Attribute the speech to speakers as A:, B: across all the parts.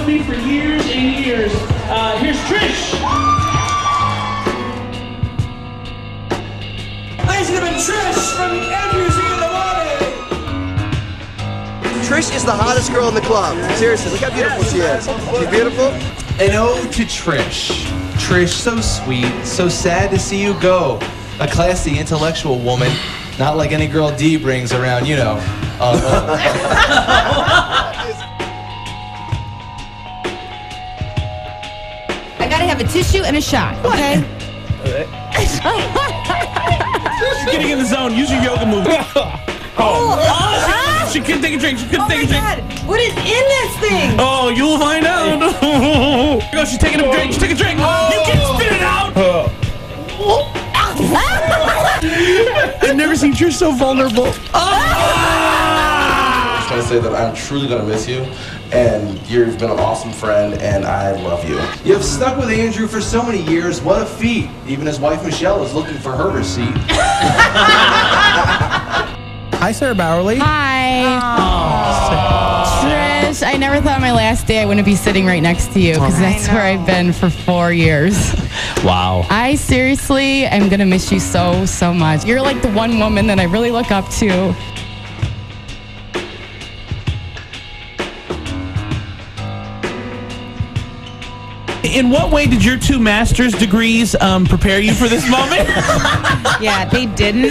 A: with me for years and years. Uh, here's Trish.
B: Ladies and gentlemen, Trish from Andrew Z in the
C: Trish is the hottest girl in the club. Seriously, look how beautiful she is. She's beautiful.
D: An ode to Trish. Trish, so sweet, so sad to see you go. A classy, intellectual woman, not like any girl D brings around, you know. Uh,
E: I have a tissue and a shot, okay?
A: She's getting in the zone. Use your yoga move. Oh, oh. Oh, oh, she, she couldn't take a drink. She couldn't
E: Oh
A: take a drink.
E: god, what is in this thing?
A: Oh, you'll find out. Here goes. She's taking a drink. She's taking a drink. You can spit it out. I've never seen Trish so vulnerable.
F: I just want to say that I'm truly going to miss you, and you've been an awesome friend, and I love you.
D: you have stuck with Andrew for so many years. What a feat. Even his wife Michelle is looking for her receipt.
G: Hi, Sarah Bowerly.
E: Hi. Trish, I never thought on my last day I wouldn't be sitting right next to you because that's where I've been for four years.
A: Wow.
E: I seriously am gonna miss you so, so much. You're like the one woman that I really look up to.
A: In what way did your two master's degrees um, prepare you for this moment?
E: Yeah, they didn't.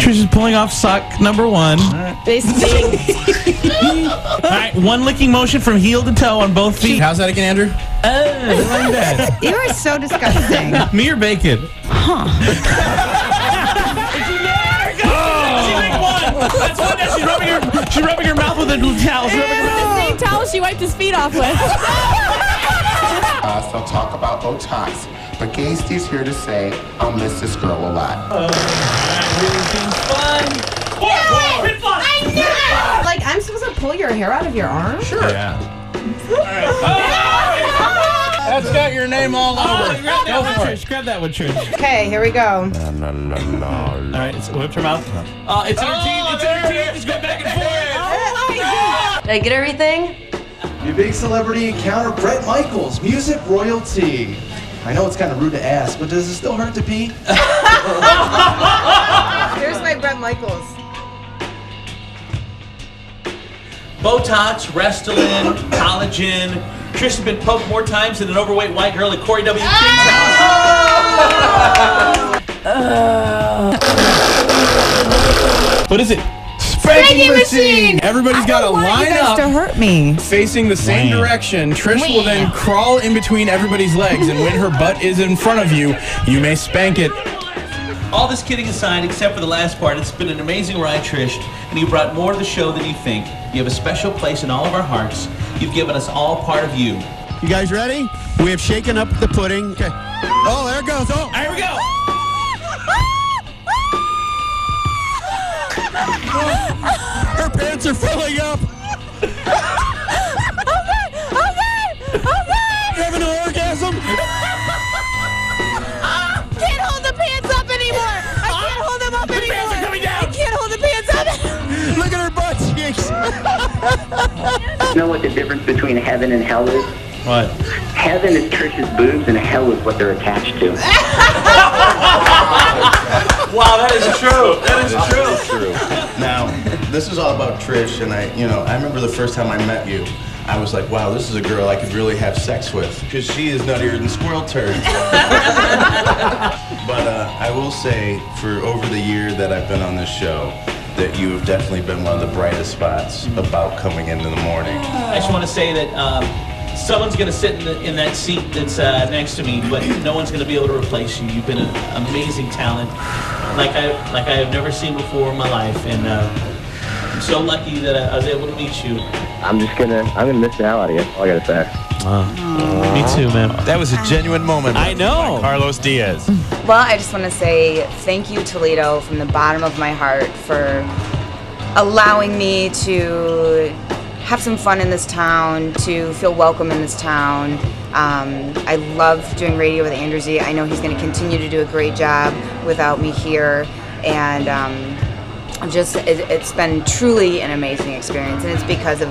A: Trish is pulling off sock number one.
E: They stayed.
A: All right, one licking motion from heel to toe on both feet.
G: How's that again, Andrew?
A: Uh, like that.
E: You are so disgusting.
A: Me or bacon? She licked. That's one. Now she's rubbing her. She's rubbing her mouth with a towel. She's rubbing her mouth.
E: The same towel she wiped his feet off with.
H: Uh, so talk about Botox. But Gay Steve's here to say I'll miss this girl a lot.
I: Like, I'm supposed to pull your hair out of your arm? Sure. Yeah.
G: That's got your name all
A: Oh,
G: over.
A: grab that one, Trish. Grab that one, Trish.
I: Okay, here we go.
A: All right, it's whipped her mouth. Uh, it's in her teeth. It's in her teeth. It's going back and forth.
I: Did I get everything?
D: Your big celebrity encounter, Bret Michaels, music royalty. I know it's kind of rude to ask, but does it still hurt to pee?
I: Here's my Bret Michaels.
A: Botox, Restylane, collagen. Trish has been poked more times than an overweight white girl at Corey W. King's ah! house. What is it?
G: Spanking machine. Everybody's got to line up
E: to hurt me.
G: facing the same
A: Wham.
G: direction. Trish will then crawl in between everybody's legs, and when her butt is in front of you, you may spank it.
A: All this kidding aside, except for the last part, it's been an amazing ride, Trish, and you brought more to the show than you think. You have a special place in all of our hearts. You've given us all part of you.
J: You guys ready? We have shaken up the pudding. Okay. Oh, there it goes. Oh.
A: All right, here we go.
J: Her pants are filling up. You having an orgasm?
E: can't hold the pants up anymore. I can't hold them up anymore.
A: pants are coming down.
E: I can't hold the pants up.
J: Look at her butt cheeks.
K: You know what the difference between heaven and hell is?
A: What?
K: Heaven is Trish's boobs, and hell is what they're attached to.
A: Wow, that is true. That is true.
F: True. Now, this is all about Trish, and I, you know, I remember the first time I met you. I was like, wow, this is a girl I could really have sex with because she is nuttier than squirrel turds. but uh, I will say, for over the year that I've been on this show, that you have definitely been one of the brightest spots about coming in in the morning.
A: I just want to say that um, someone's going to sit in, the, in that seat that's uh, next to me, but no one's going to be able to replace you. You've been an amazing talent, like I like I have never seen before in my life, and uh, I'm so lucky that I, I was able to meet you.
K: I'm just gonna, I'm gonna miss the hell out of you. All I gotta say.
A: Me too, man.
L: That was a genuine moment.
A: I know.
L: Carlos Diaz.
I: Well, I just want to say thank you, Toledo, from the bottom of my heart for allowing me to have some fun in this town, to feel welcome in this town. Um, I love doing radio with Andrew Z. I know he's going to continue to do a great job without me here. And um, I'm just it, it's been truly an amazing experience, and it's because of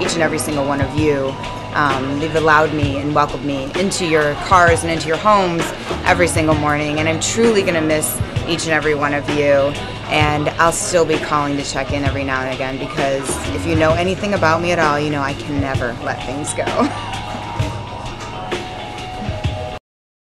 I: each and every single one of you. Um, they've allowed me and welcomed me into your cars and into your homes every single morning, and I'm truly going to miss each and every one of you. And I'll still be calling to check in every now and again because if you know anything about me at all, you know I can never let things go.